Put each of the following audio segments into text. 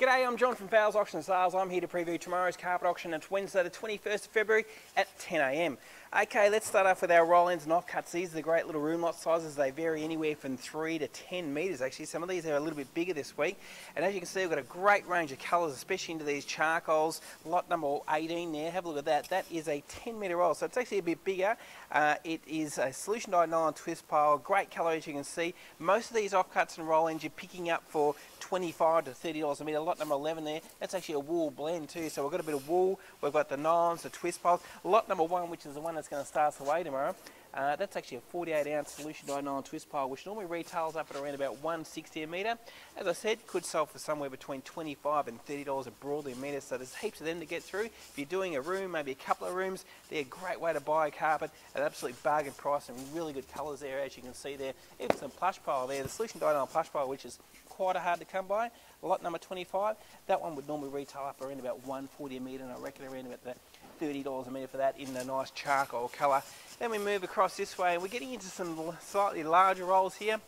G'day, I'm John from Fowles Auction and Sales. I'm here to preview tomorrow's carpet auction. It's Wednesday, the 21st of February at 10am. Okay, let's start off with our roll-ins and offcuts. These are the great little room lot sizes. They vary anywhere from 3 to 10 metres actually. Some of these are a little bit bigger this week. And as you can see, we've got a great range of colours, especially into these charcoals. Lot number 18 there, have a look at that. That is a 10 metre roll, so it's actually a bit bigger. Uh, it is a solution dyed nylon twist pile, great colour as you can see. Most of these offcuts and roll-ins you're picking up for 25 to $30 a metre. Lot number 11 there, that's actually a wool blend too. So we've got a bit of wool, we've got the nylons, the twist piles. Lot number one, which is the one that's going to start us away tomorrow. Uh, that's actually a 48 ounce solution dyed nylon twist pile, which normally retails up at around about 160 a metre. As I said, could sell for somewhere between 25 and $30 a broadly a metre, so there's heaps of them to get through. If you're doing a room, maybe a couple of rooms, they're a great way to buy a carpet at an absolute bargain price and really good colours there, as you can see there. Even some plush pile there, the solution dyed nylon plush pile, which is quite a hard to come by. Lot number 25, that one would normally retail up around about 140 a metre, and I reckon around about the $30 a metre for that in a nice charcoal colour. Then we move across this way and we're getting into some slightly larger rolls here,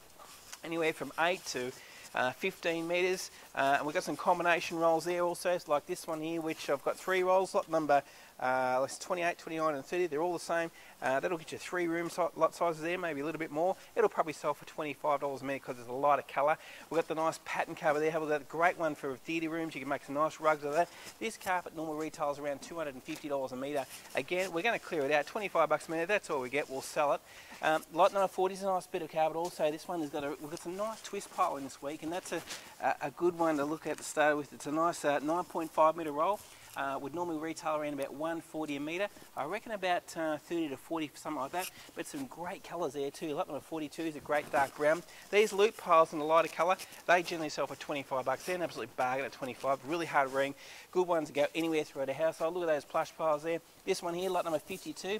anywhere from 8 to uh, 15 metres. Uh, and we've got some combination rolls there also, like this one here, which I've got three rolls, lot number uh, 28, 29 and 30, they're all the same. Uh, that'll get you three room lot sizes there, maybe a little bit more. It'll probably sell for $25 a metre because it's a lighter colour. We've got the nice pattern cover there, have a great one for theatre rooms. You can make some nice rugs out of that. This carpet normal retails around $250 a metre. Again, we're going to clear it out, 25 bucks a metre, that's all we get, we'll sell it. Um, lot number 40 is a nice bit of carpet also. This one has got a, we've got some nice twist pile in this week and that's a, a, a good one to look at to start with. It's a nice uh, 9.5 metre roll uh, would normally retail around about 140 a metre. I reckon about uh, 30 to 40, something like that. But some great colours there too. Lot number 42 is a great dark brown. These loop piles in the lighter colour, they generally sell for 25 bucks. They're an absolute bargain at 25. Really hard ring. Good ones to go anywhere throughout a household. Look at those plush piles there. This one here, lot number 52.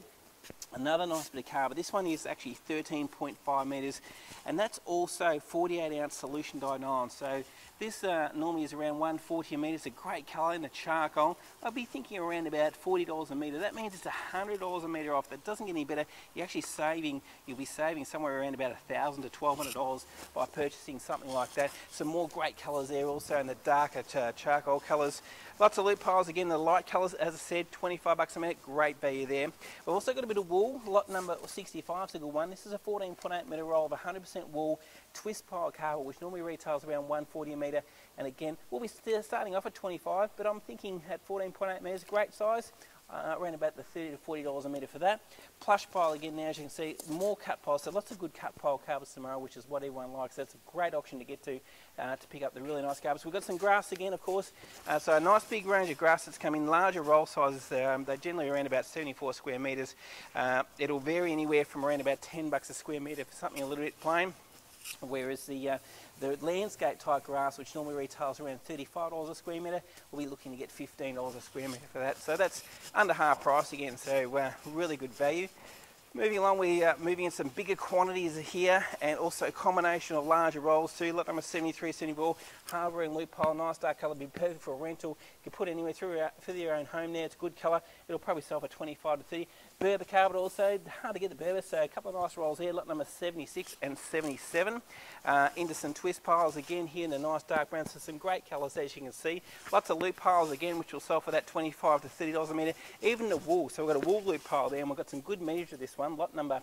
Another nice bit of carpet. This one is actually 13.5 metres and that's also 48 ounce solution dyed nylon. So this uh, normally is around 140 a metre. It's a great colour in the charcoal. I'd be thinking around about $40 a metre. That means it's $100 a metre off. That doesn't get any better. You're actually saving, you'll be saving somewhere around about 1,000 to $1,200 by purchasing something like that. Some more great colours there also in the darker charcoal colours. Lots of loop piles again, the light colours, as I said, 25 bucks a minute, great value there. We've also got a bit of wool, lot number 65 is a good one. This is a 14.8 metre roll of 100% wool twist pile carpet, which normally retails around 140 a metre. And again, we'll be starting off at 25, but I'm thinking at 14.8 metres, great size uh, around about the 30 to 40 dollars a metre for that. Plush pile again now as you can see, more cut piles, so lots of good cut pile carpets tomorrow, which is what everyone likes. That's a great auction to get to uh, to pick up the really nice carpets. We've got some grass again, of course, uh, so a nice big range of grass that's come in larger roll sizes. Um, they're generally around about 74 square metres. Uh, it'll vary anywhere from around about 10 bucks a square metre for something a little bit plain. Whereas the, uh, the landscape type grass, which normally retails around $35 a square metre, we'll be looking to get $15 a square metre for that. So that's under half price again, so uh, really good value. Moving along, we're uh, moving in some bigger quantities here and also a combination of larger rolls too. Lot number 73, 74, harbour and loop pile, nice dark colour, be perfect for a rental. You can put it anywhere through, through your own home there, it's a good colour. It'll probably sell for 25 to 30. Berber carpet also, hard to get the Berber, so a couple of nice rolls here, lot number 76 and 77. Uh, into some twist piles again here in the nice dark brown, so some great colours as you can see. Lots of loop piles again, which will sell for that 25 to $30 a metre. Even the wool, so we've got a wool loop pile there, and we've got some good measure of this one, lot number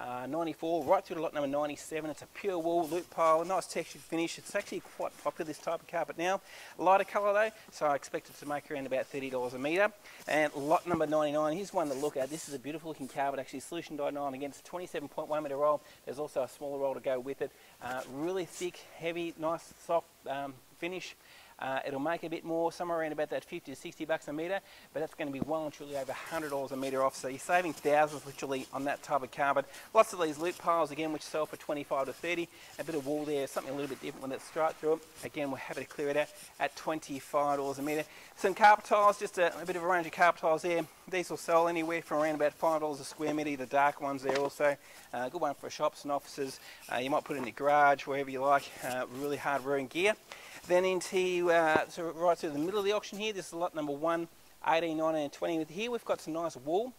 uh, 94 right through to lot number 97. It's a pure wool loop pile, nice textured finish. It's actually quite popular this type of carpet now. Lighter colour though, so I expect it to make around about $30 a metre. And lot number 99, here's one to look at. This is a beautiful looking carpet, actually solution dyed nylon against a 27.1 metre roll. There's also a smaller roll to go with it. Uh, really thick, heavy, nice, soft um, finish. Uh, it'll make a bit more, somewhere around about that 50 to 60 bucks a metre, but that's going to be well and truly over $100 a metre off. So you're saving thousands literally on that type of carpet. Lots of these loop piles again, which sell for 25 to 30. A bit of wool there, something a little bit different when it's striped through it. Again, we're happy to clear it out at $25 a metre. Some carpet tiles, just a, a, bit of a range of carpet tiles there. These will sell anywhere from around about $5 a square metre. The dark ones there also. Uh, good one for shops and offices. Uh, you might put in your garage, wherever you like. Uh, really hard wearing gear. Then into, uh, right through the middle of the auction here, this is lot number 1, 18, 19 and 20. Here we've got some nice wool.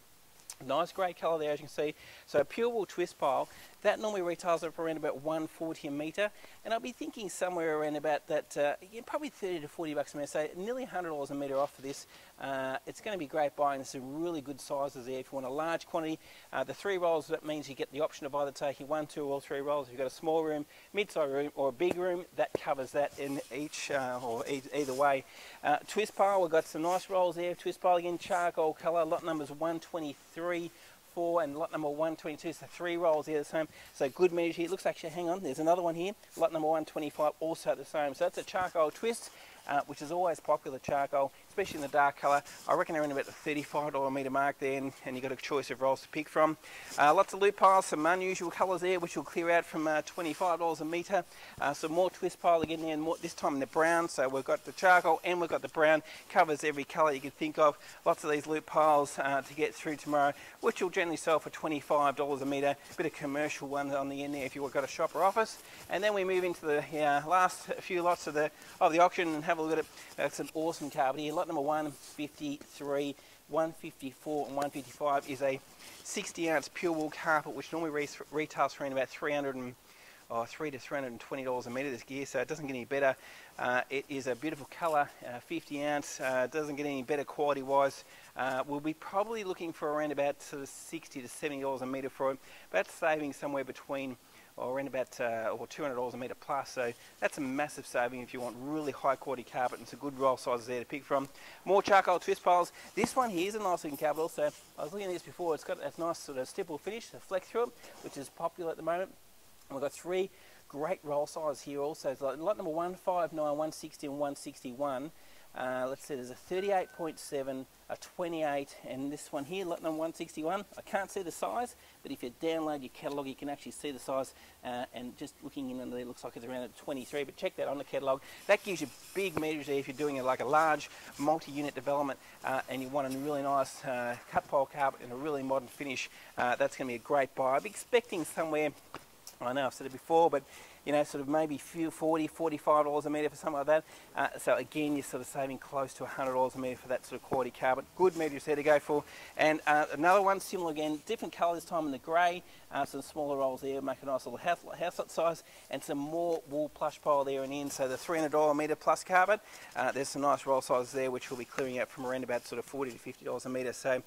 Nice grey colour there as you can see. So a pure wool twist pile. That normally retails at around about 140 a metre, and I'll be thinking somewhere around about that, uh, yeah, probably 30 to 40 bucks a metre, so nearly $100 a metre off for this. Uh, it's going to be great buying. some really good sizes there. If you want a large quantity, uh, the three rolls, that means you get the option of either taking one, two, or three rolls. If you've got a small room, mid-sized room, or a big room, that covers that in each, uh, or e either way. Uh, twist pile, we've got some nice rolls there. Twist pile again, charcoal colour, lot numbers 123 four and lot number 122, so three rolls here the same. So good measure here. It looks actually, hang on, there's another one here. Lot number 125 also the same. So that's a charcoal twist uh, which is always popular charcoal, especially in the dark colour. I reckon they're in about the $35 a metre mark there, and, you've got a choice of rolls to pick from. Uh, lots of loop piles, some unusual colours there, which will clear out from uh, $25 a metre. Uh, some more twist pile again there, and more, this time in the brown. So we've got the charcoal and we've got the brown, covers every colour you can think of. Lots of these loop piles uh, to get through tomorrow, which will generally sell for $25 a metre. Bit of commercial ones on the end there if you've got a shop or office. And then we move into the last few lots of the of the auction and have a look at it. That's awesome carpet here. Lot number 153, 154 and 155 is a 60 ounce pure wool carpet which normally retails for around about 300 and oh, three to three hundred and twenty dollars a metre this gear, so it doesn't get any better. Uh, it is a beautiful colour, uh, 50 ounce. Uh, doesn't get any better quality wise. Uh, we'll be probably looking for around about sort of 60 to 70 dollars a metre for it. That's saving somewhere between or around about uh, or $200 a metre plus. So that's a massive saving if you want really high quality carpet and some good roll sizes there to pick from. More charcoal twist piles. This one here is a nice looking carpet So I was looking at this before. It's got a nice sort of stipple finish, a flex through it, which is popular at the moment. And we've got three great roll sizes here also. So lot number 159, 160 and 161. Uh, let's see, there's a 38.7, a 28, and this one here, number 161. I can't see the size, but if you download your catalogue, you can actually see the size. Uh, and just looking in there, it looks like it's around a 23. But check that on the catalogue. That gives you big measures there if you're doing it like a large multi-unit development, uh, and you want a really nice uh, cut pile carpet in a really modern finish. Uh, that's going to be a great buy. I'm expecting somewhere. I know I've said it before, but you know, sort of maybe few 40 $45 a metre for something like that. Uh, so again, you're sort of saving close to $100 a metre for that sort of quality carpet. Good metres there to go for. And uh, another one, similar again, different colour this time in the grey. Uh, some smaller rolls there, make a nice little house, houselet size. And some more wool plush pile there and in. So the $300 a metre plus carpet. Uh, there's some nice roll sizes there, which we'll be clearing out from around about sort of 40 to $50 a metre. So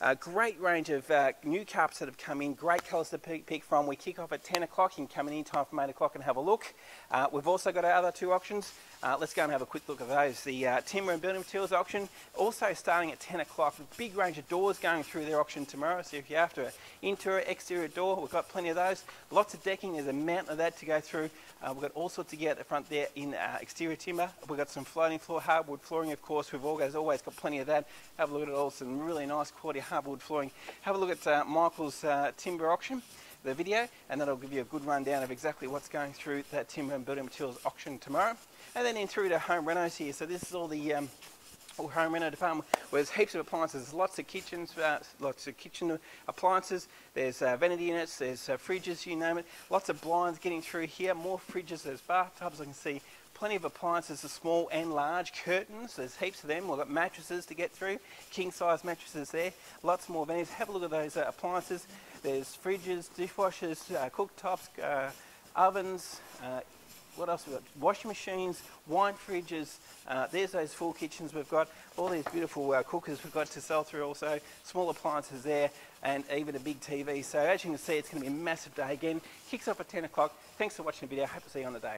a great range of uh, new carpets that have come in, great colours to pick, from. We kick off at 10 o'clock. You can come in any time from 8 o'clock and have a look. Uh, we've also got our other two auctions. Uh, let's go and have a quick look at those. The uh, timber and building materials auction, also starting at 10 o'clock. Big range of doors going through their auction tomorrow. So if you're after an interior, exterior door, we've got plenty of those. Lots of decking. There's a mountain of that to go through. Uh, we've got all sorts of gear at the front there in uh, exterior timber. We've got some floating floor hardwood flooring, of course. We've always, always got plenty of that. Have a look at all. Some really nice quality hardwood flooring. Have a look at uh, Michael's timber auction the video and that'll give you a good rundown of exactly what's going through that timber and building materials auction tomorrow. And then in through to home renos here. So this is all the um, home reno department where there's heaps of appliances, there's lots of kitchens, uh, lots of kitchen appliances. There's uh, vanity units, there's uh, fridges, you name it. Lots of blinds getting through here. More fridges, there's bathtubs. I can see plenty of appliances, the small and large curtains. There's heaps of them. We've got mattresses to get through, king size mattresses there. Lots more vanities. Have a look at those uh, appliances. There's fridges, dishwashers, uh, cooktops, uh, ovens. Uh, what else we got? Washing machines, wine fridges. Uh, there's those full kitchens we've got. All these beautiful uh, cookers we've got to sell through also. Small appliances there and even a big TV. So as you can see, it's going to be a massive day again. Kicks off at 10 o'clock. Thanks for watching the video. Hope to see you on the day.